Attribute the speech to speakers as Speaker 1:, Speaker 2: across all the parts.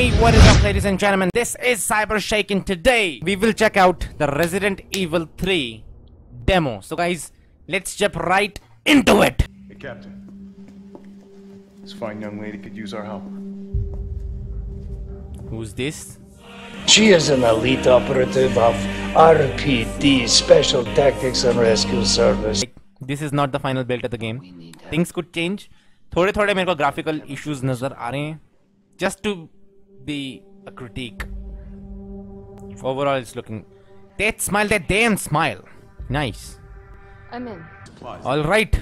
Speaker 1: Hey, what is up, ladies and gentlemen? This is Cyber Shake, and today we will check out the Resident Evil 3 demo. So, guys, let's jump right into it.
Speaker 2: Hey, Captain. This fine young lady could use our help.
Speaker 1: Who's this?
Speaker 3: She is an elite operative of RPD, Special Tactics and Rescue Service.
Speaker 1: This is not the final build of the game. Things could change. थोड़े थोड़े मेरे को graphical issues नजर आ रहे हैं just to be a critic overall it's looking that smile that damn smile nice
Speaker 4: I'm in.
Speaker 1: all right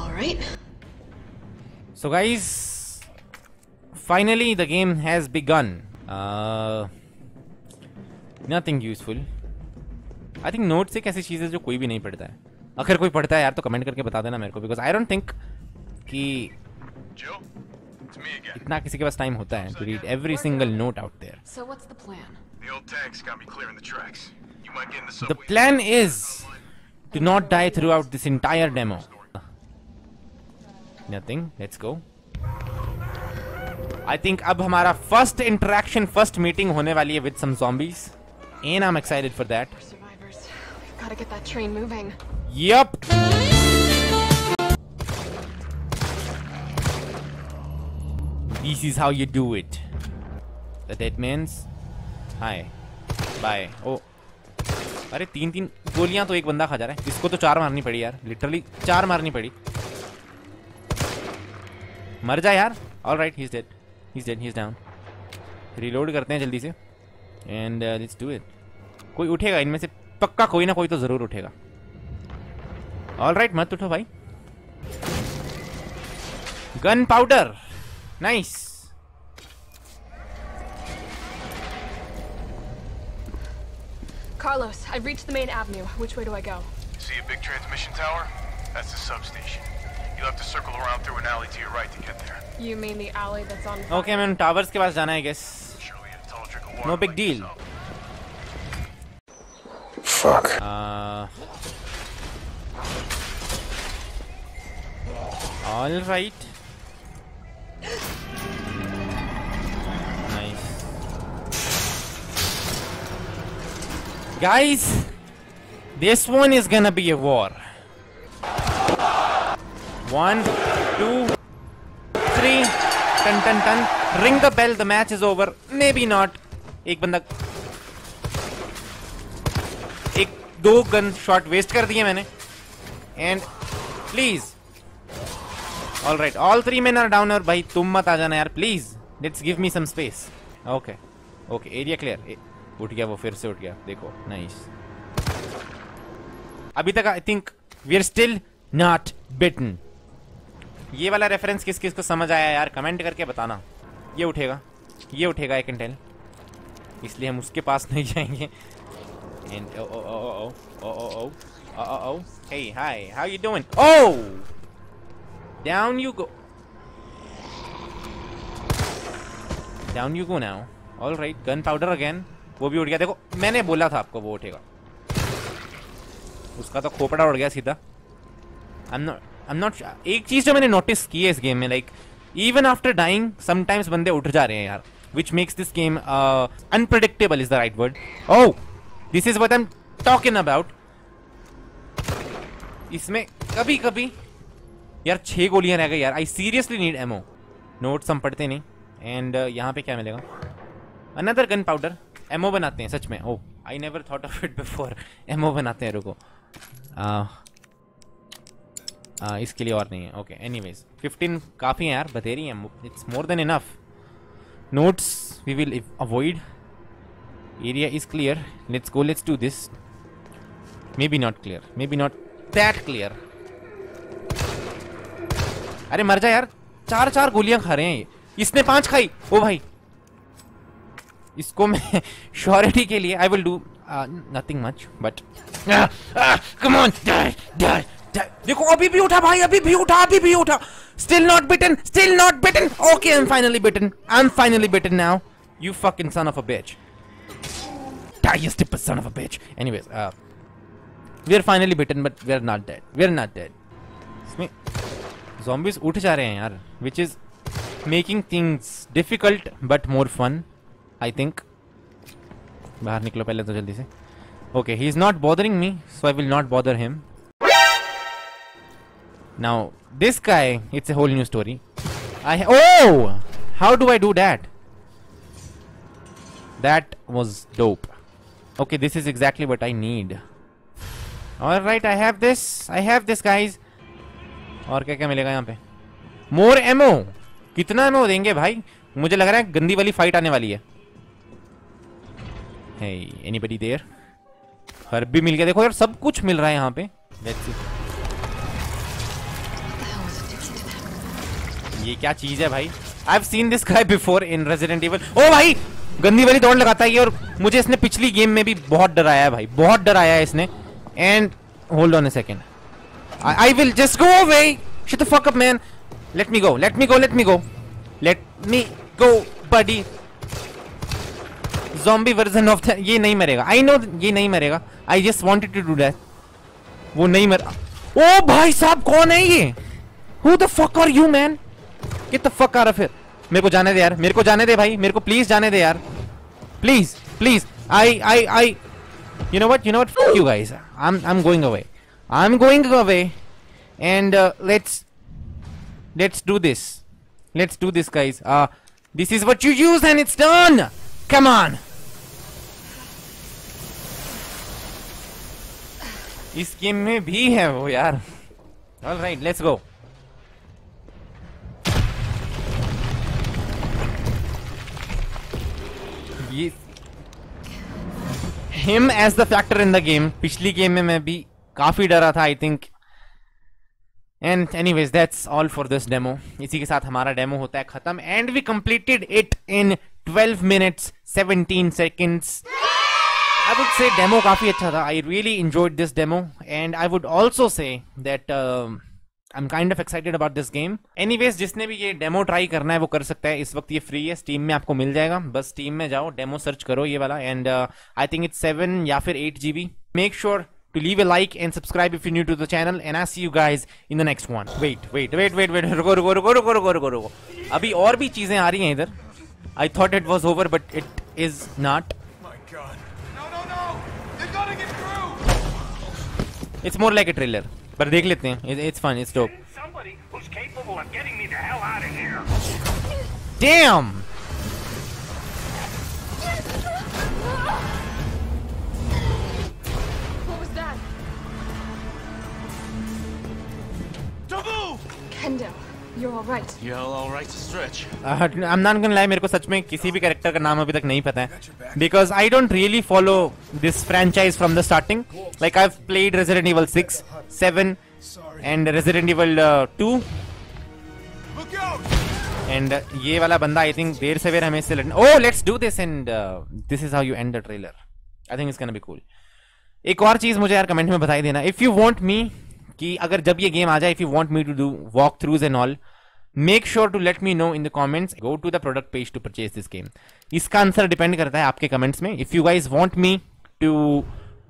Speaker 4: All right.
Speaker 1: so guys finally the game has begun uh nothing useful I think notes एक ऐसी चीज़ है जो कोई भी नहीं पढ़ता है अगर कोई पढ़ता है यार तो कमेंट करके बता देना मेरे को बिकॉज़ आई डोंट थिंक कि इतना किसी के पास टाइम होता है to read every single note out there
Speaker 4: so what's the plan
Speaker 2: the old tax got me clearing the tracks you might get in the subway the
Speaker 1: plan is to not die throughout this entire demo nothing let's go I think अब हमारा first interaction first meeting होने वाली है with some zombies and I am excited for that
Speaker 4: Gotta get that train moving.
Speaker 1: Yup. Is how you do it. The dead man's. Hi. Bye. Oh. अरे तीन तीन गोलियाँ तो एक बंदा खा जा रहा है। इसको तो चार मारनी पड़ी यार। लिटरली चार मारनी पड़ी। मर जा यार। All right he is dead he is dead he is down reload करते हैं जल्दी से। एंड लेट्स डू इट कोई उठेगा? इनमें से पक्का कोई ना कोई तो ज़रूर उठेगा। ऑल राइट मत उठो भाई। Gunpowder nice
Speaker 4: Carlos, I've reached the main avenue. Which way do I go?
Speaker 2: See a big transmission tower? That's the substation. You'll have to circle around through an alley to your right to get there.
Speaker 4: You mean the alley that's on
Speaker 1: fire? Okay,
Speaker 2: man, towers ke paas
Speaker 1: jana I
Speaker 2: guess.
Speaker 1: No
Speaker 2: big deal.
Speaker 3: Fuck.
Speaker 1: Uh, all right. Guys, this one is gonna be a war. One, two, three. टन टन टन ring the bell, the match is over. Maybe not. एक बंदा एक दो gun shot waste कर दिए मैंने। And please all right all three man are down और भाई तुम मत आ जाना यार please let's give me some space okay okay area clear उठ गया वो फिर से उठ गया। देखो। नाइस अभी तक I think we are still not bitten ये वाला रेफरेंस किस किस को समझ आया यार? कमेंट करके बताना। ये उठेगा। ये उठेगा आई कैन टेल इसलिए हम उसके पास नहीं जाएँगे। And oh oh oh oh oh oh oh oh oh hey hi. How you doing? Oh! Down you go. Down you go now. All right. Gunpowder again. वो भी उठ गया। देखो मैंने बोला था आपको वो उठेगा। उसका तो खोपड़ा उड़ गया सीधा। आई नॉट एक चीज़ जो मैंने नोटिस की है इस गेम में like even after dying sometimes बंदे उठ जा रहे हैं यार which makes this game unpredictable is the right word oh this is what I am talking about इसमें कभी कभी यार छह गोलियाँ रह गई यार। I seriously need ammo notes हम पढ़ते नहीं। एंड uh, यहाँ पे क्या मिलेगा? अनदर गन पाउडर एमओ बनाते हैं सच में। ओ I never thought of it before ammo बनाते हैं रुको। आ, आ, इसके लिए और नहीं है। ओके एनीवेज 15 काफ़ी है यार बतेरी है। It's more than enough notes we will avoid area is clear let's go let's do this maybe not clear maybe not that clear अरे मर जा यार। चार चार गोलियाँ खा रहे हैं ये। इसने पाँच खाई। ओ भाई। इसको मैं श्योरिटी के लिए I will do nothing much but come on देखो अभी भी उठा भाई अभी भी उठा अभी भी उठा। Still not bitten still not bitten okay I am finally bitten I am finally bitten now you fucking son of a bitch stupid son of a bitch. Anyways, uh, we are finally bitten, but we are not dead. We are not dead. इसमें zombies उठ जा रहे हैं यार, which is making things difficult but more fun I think बाहर निकलो पहले तो जल्दी से। Okay he is not bothering me so I will not bother him now this का it's a whole new story I oh how do I do that that was dope okay this is exactly but I need और right I have this I have this guys और क्या क्या मिलेगा यहाँ पे? मोर ammo कितना ammo देंगे भाई? मुझे लग रहा है गंदी वाली फाइट आने वाली है। Hey, anybody there? हर भी मिल गया। देखो यार, सब कुछ मिल रहा है यहाँ पे. ये क्या चीज़ है भाई? I have seen this guy before in Resident Evil oh भाई, गंदी वाली दौड़ लगाता है ये, और मुझे इसने पिछली गेम में भी बहुत डराया है भाई। बहुत डराया है इसने। And hold on a second I will just go away shut the fuck up man let me go let me go let me go let me go buddy version of the ये नहीं मरेगा I know ये नहीं मरेगा I just wanted to do that वो नहीं मर ओ भाई साहब कौन है ये who the fuck are you man the fuck out of here मेरे को जाने दे यार मेरे को जाने दे भाई मेरे को प्लीज़ जाने दे यार please please I I I what you know what fuck you guys i'm i'm going away i'm going away and uh, let's let's do this let's do this guys uh this is what you use and it's done come on इस game में भी है वो यार। All right let's go him as the factor in the game पिछली game में मैं भी काफ़ी डरा था I think and anyways that's all for this demo इसी के साथ हमारा डेमो होता है खत्म and we completed it in 12 minutes 17 seconds I would say demo काफ़ी अच्छा था. I really enjoyed this demo, and I would also say that um, I'm kind of excited about this game. Anyways, जिसने भी ये demo try करना है वो कर सकता है. इस वक्त ये फ्री है, स्टीम में आपको मिल जाएगा. बस स्टीम में जाओ, डेमो सर्च करो ये वाला, uh, I think it's 7 या फिर 8 GB. Make sure to leave a like and subscribe if you're new to the channel, and I'll see you guys in the next one. Wait, wait, wait, wait, wait. रुको, रुको, रुको, रुको, रुको, रुको, रुको. अभी और भी चीज़ें आ रही हैं इधर. I thought it was over, but it is not.
Speaker 2: My god.
Speaker 1: It's more like a trailer. पर देख लेते हैं. It, it's fun. It's dope.
Speaker 5: Somebody who's capable of getting me the hell out of here.
Speaker 1: Damn!
Speaker 4: What was that?
Speaker 2: Taboo!
Speaker 4: Kendo, you're all
Speaker 1: किसी भी character का नाम अभी तक नहीं पता है। Because I don't really follow this franchise from the starting like I played Resident Evil six seven and Resident Evil
Speaker 2: two
Speaker 1: and ये वाला बंदा आई थिंक देर सवेर हमें ओ let's do this and this is how you and the trailer I think it's can be cool एक और चीज़ मुझे यार कमेंट में बताई देना। इफ़ यू वॉन्ट मी कि अगर जब ये गेम आ जाए if you want me to do walkthroughs and all make sure to let me know in the comments go to the product page to purchase this game इसका answer depend करता है आपके कमेंट्स में if you guys want me to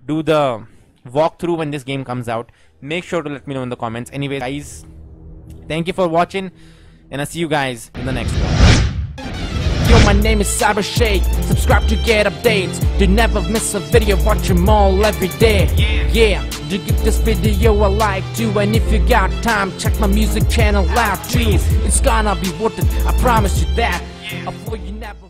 Speaker 1: do the walkthrough when this game comes out make sure to let me know in the comments anyway guys thank you for watching and i'll see you guys in the next one
Speaker 6: Yo, my name is Cyber Shade. Subscribe to get updates. To never miss a video, watch them all every day. Yeah. Yeah, to give this video a like too. And if you got time, check my music channel out too. It's gonna be worth it, I promise you that. You never.